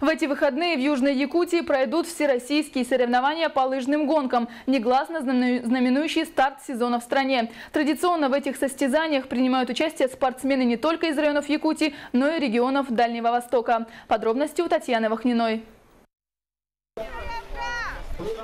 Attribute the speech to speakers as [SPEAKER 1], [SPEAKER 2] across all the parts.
[SPEAKER 1] В эти выходные в Южной Якутии пройдут всероссийские соревнования по лыжным гонкам, негласно знамену- знаменующий старт сезона в стране. Традиционно в этих состязаниях принимают участие спортсмены не только из районов Якутии, но и регионов Дальнего Востока. Подробности у Татьяны Вахниной.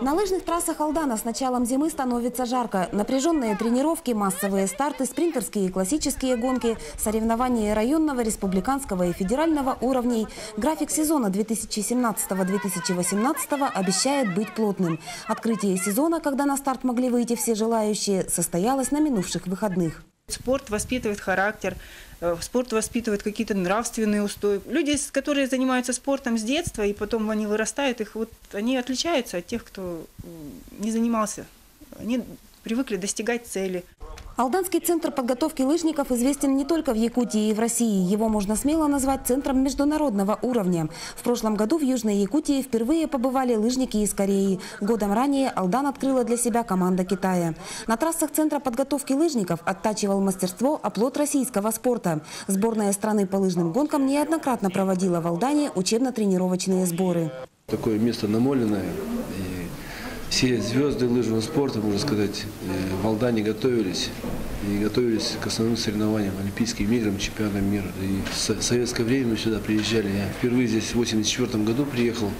[SPEAKER 2] На лыжных трассах Алдана с началом зимы становится жарко. Напряженные тренировки, массовые старты, спринтерские и классические гонки, соревнования районного, республиканского и федерального уровней. График сезона 2017-2018 обещает быть плотным. Открытие сезона, когда на старт могли выйти все желающие, состоялось на минувших выходных.
[SPEAKER 3] Спорт воспитывает характер, э, спорт воспитывает какие-то нравственные устои. Люди, которые занимаются спортом с детства, и потом они вырастают, их вот, они отличаются от тех, кто не занимался. Они привыкли достигать цели.
[SPEAKER 2] Алданский центр подготовки лыжников известен не только в Якутии и в России. Его можно смело назвать центром международного уровня. В прошлом году в Южной Якутии впервые побывали лыжники из Кореи. Годом ранее Алдан открыла для себя команда Китая. На трассах центра подготовки лыжников оттачивал мастерство оплот российского спорта. Сборная страны по лыжным гонкам неоднократно проводила в Алдане учебно-тренировочные сборы.
[SPEAKER 4] Такое место намоленное. Все звезды лыжного спорта, можно сказать, э, в Алдане готовились. И готовились к основным соревнованиям, Олимпийским играм, чемпионатам мира. И в со- советское время мы сюда приезжали. Я впервые здесь в 1984 году приехал.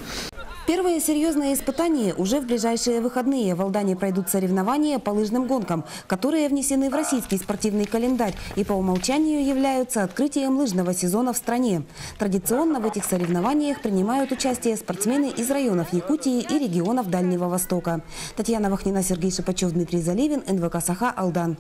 [SPEAKER 2] Первые серьезные испытания уже в ближайшие выходные. В Алдане пройдут соревнования по лыжным гонкам, которые внесены в российский спортивный календарь и по умолчанию являются открытием лыжного сезона в стране. Традиционно в этих соревнованиях принимают участие спортсмены из районов Якутии и регионов Дальнего Востока. Татьяна Вахнина, Сергей Шипачев, Дмитрий Заливин, НВК «Саха», Алдан.